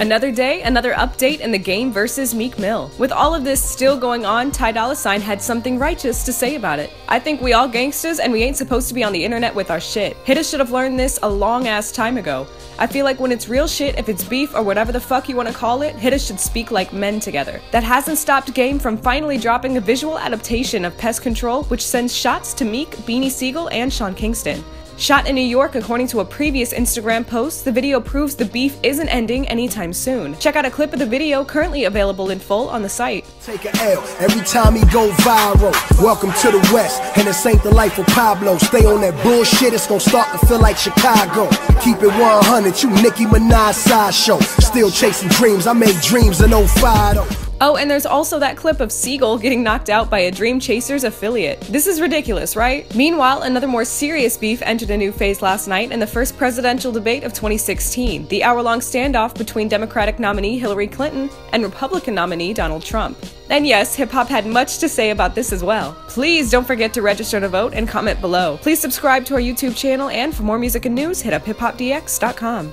Another day, another update in the game versus Meek Mill. With all of this still going on, Ty Dolla Sign had something righteous to say about it. I think we all gangsters and we ain't supposed to be on the internet with our shit. Hitters should have learned this a long ass time ago. I feel like when it's real shit, if it's beef or whatever the fuck you want to call it, hitters should speak like men together. That hasn't stopped Game from finally dropping a visual adaptation of Pest Control, which sends shots to Meek, Beanie Sigel, and Sean Kingston. Shot in New York, according to a previous Instagram post, the video proves the beef isn't ending anytime soon. Check out a clip of the video currently available in full on the site. Take a L every time he go viral. Welcome to the West, and this ain't the life of Pablo. Stay on that bullshit, it's gonna start to feel like Chicago. Keep it 100, you Nicki Minaj sideshow. Still chasing dreams, I made dreams in 05. Oh, and there's also that clip of Sigel getting knocked out by a Dream Chasers affiliate. This is ridiculous, right? Meanwhile, another more serious beef entered a new phase last night in the first presidential debate of 2016, the hour long standoff between Democratic nominee Hillary Clinton and Republican nominee Donald Trump. And yes, hip hop had much to say about this as well. Please don't forget to register to vote and comment below. Please subscribe to our YouTube channel, and for more music and news, hit up hiphopdx.com.